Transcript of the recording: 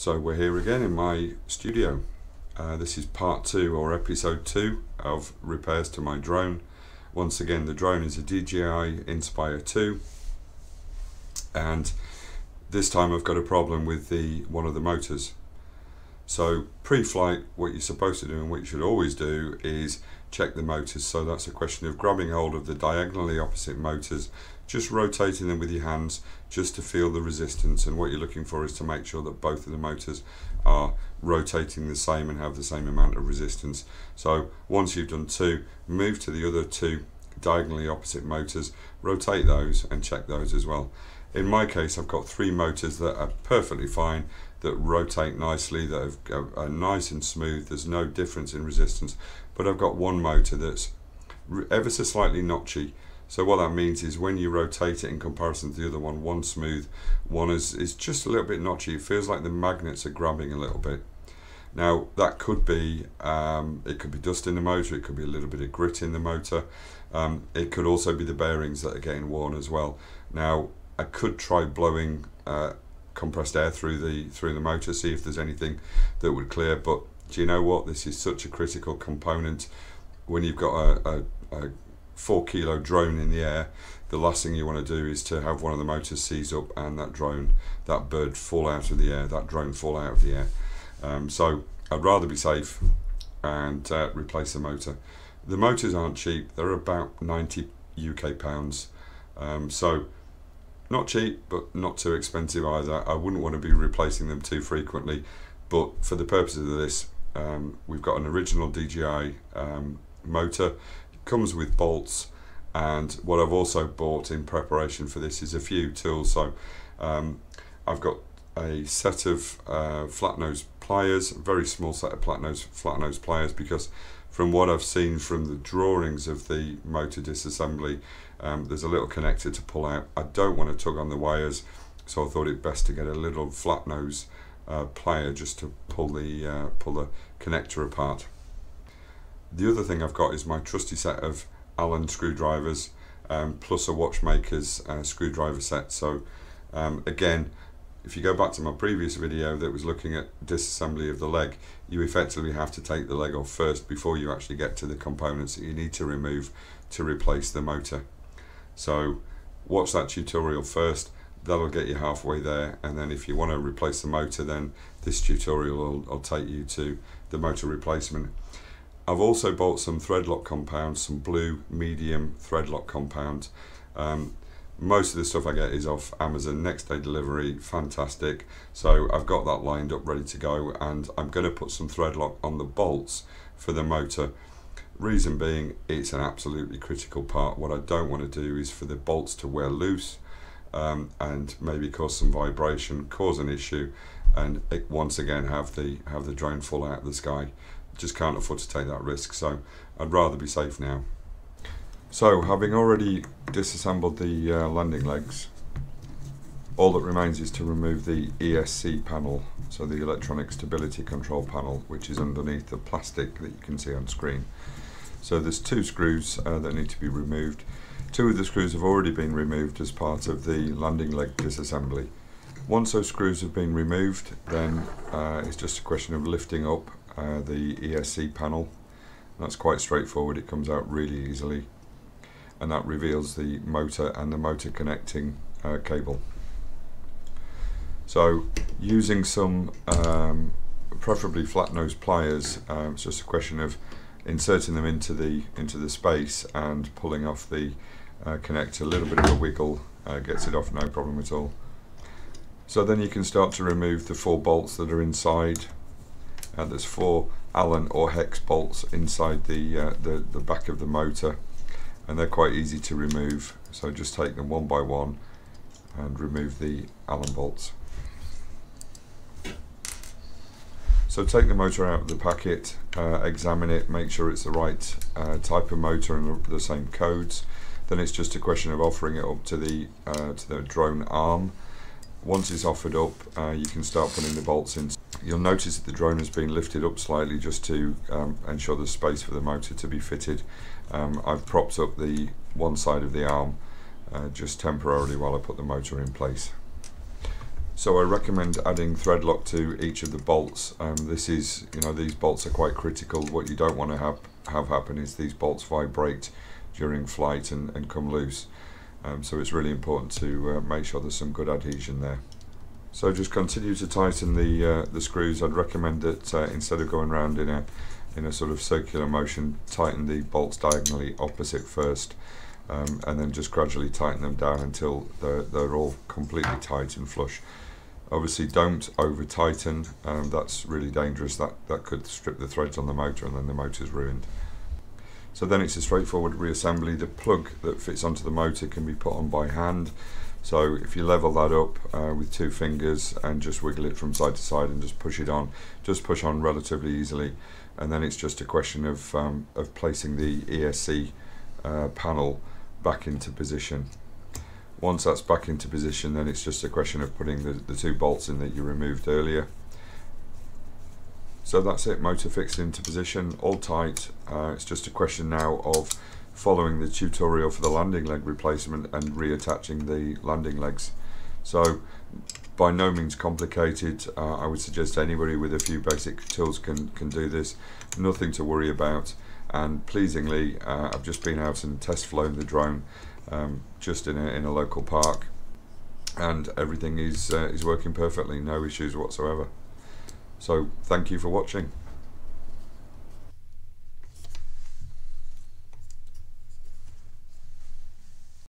So we're here again in my studio. Uh, this is part two or episode two of repairs to my drone. Once again, the drone is a DJI Inspire 2 and this time I've got a problem with the one of the motors. So pre-flight, what you're supposed to do and what you should always do is check the motors. So that's a question of grabbing hold of the diagonally opposite motors, just rotating them with your hands just to feel the resistance. And what you're looking for is to make sure that both of the motors are rotating the same and have the same amount of resistance. So once you've done two, move to the other two diagonally opposite motors, rotate those and check those as well. In my case, I've got three motors that are perfectly fine, that rotate nicely, that are nice and smooth. There's no difference in resistance. But I've got one motor that's ever so slightly notchy. So what that means is when you rotate it in comparison to the other one, one smooth, one is, is just a little bit notchy. It feels like the magnets are grabbing a little bit. Now that could be, um, it could be dust in the motor, it could be a little bit of grit in the motor. Um, it could also be the bearings that are getting worn as well. Now I could try blowing uh, compressed air through the through the motor, see if there's anything that would clear. But do you know what? This is such a critical component when you've got a, a, a four kilo drone in the air. The last thing you want to do is to have one of the motors seize up and that drone, that bird fall out of the air, that drone fall out of the air. Um, so I'd rather be safe and uh, replace the motor. The motors aren't cheap; they're about 90 UK pounds. Um, so not cheap, but not too expensive either. I wouldn't want to be replacing them too frequently, but for the purposes of this, um, we've got an original DJI um, motor. It comes with bolts, and what I've also bought in preparation for this is a few tools. So um, I've got a set of uh, flat nose pliers, very small set of flat nose, flat nose pliers, because from what I've seen from the drawings of the motor disassembly, um, there's a little connector to pull out. I don't want to tug on the wires, so I thought it best to get a little flat nose uh, plier just to pull the uh, pull the connector apart. The other thing I've got is my trusty set of Allen screwdrivers um, plus a watchmaker's uh, screwdriver set. So um, again, if you go back to my previous video that was looking at disassembly of the leg, you effectively have to take the leg off first before you actually get to the components that you need to remove to replace the motor. So watch that tutorial first, that'll get you halfway there and then if you want to replace the motor then this tutorial will, will take you to the motor replacement. I've also bought some thread lock compounds, some blue medium thread lock compounds. Um, most of the stuff I get is off Amazon next day delivery fantastic so I've got that lined up ready to go and I'm going to put some thread lock on the bolts for the motor Reason being, it's an absolutely critical part. What I don't want to do is for the bolts to wear loose um, and maybe cause some vibration, cause an issue, and it, once again have the have the drone fall out of the sky. Just can't afford to take that risk. So I'd rather be safe now. So having already disassembled the uh, landing legs, all that remains is to remove the ESC panel, so the electronic stability control panel, which is underneath the plastic that you can see on screen. So there's two screws uh, that need to be removed. Two of the screws have already been removed as part of the landing leg disassembly. Once those screws have been removed, then uh, it's just a question of lifting up uh, the ESC panel. That's quite straightforward, it comes out really easily. And that reveals the motor and the motor connecting uh, cable. So using some um, preferably flat nose pliers, uh, it's just a question of inserting them into the into the space and pulling off the uh, connector. A little bit of a wiggle uh, gets it off, no problem at all. So then you can start to remove the four bolts that are inside. Uh, there's four Allen or hex bolts inside the, uh, the the back of the motor, and they're quite easy to remove. So just take them one by one and remove the Allen bolts. So take the motor out of the packet, uh, examine it, make sure it's the right uh, type of motor and the same codes. Then it's just a question of offering it up to the uh, to the drone arm. Once it's offered up, uh, you can start putting the bolts in. You'll notice that the drone has been lifted up slightly just to um, ensure there's space for the motor to be fitted. Um, I've propped up the one side of the arm uh, just temporarily while I put the motor in place. So I recommend adding thread lock to each of the bolts. Um, this is, you know, these bolts are quite critical. What you don't want to have, have happen is these bolts vibrate during flight and, and come loose. Um, so it's really important to uh, make sure there's some good adhesion there. So just continue to tighten the uh, the screws. I'd recommend that uh, instead of going around in a in a sort of circular motion, tighten the bolts diagonally opposite first, um, and then just gradually tighten them down until they're, they're all completely tight and flush. Obviously, don't over tighten. Um, that's really dangerous. That that could strip the threads on the motor, and then the motor's ruined. So then it's a straightforward reassembly. The plug that fits onto the motor can be put on by hand. So if you level that up uh, with two fingers and just wiggle it from side to side and just push it on, just push on relatively easily. And then it's just a question of, um, of placing the ESC uh, panel back into position. Once that's back into position, then it's just a question of putting the, the two bolts in that you removed earlier. So that's it, motor fixed into position, all tight. Uh, it's just a question now of following the tutorial for the landing leg replacement and reattaching the landing legs. So by no means complicated. Uh, I would suggest anybody with a few basic tools can, can do this. Nothing to worry about. And pleasingly, uh, I've just been out and test flown the drone um, just in a, in a local park and everything is, uh, is working perfectly, no issues whatsoever. So thank you for watching.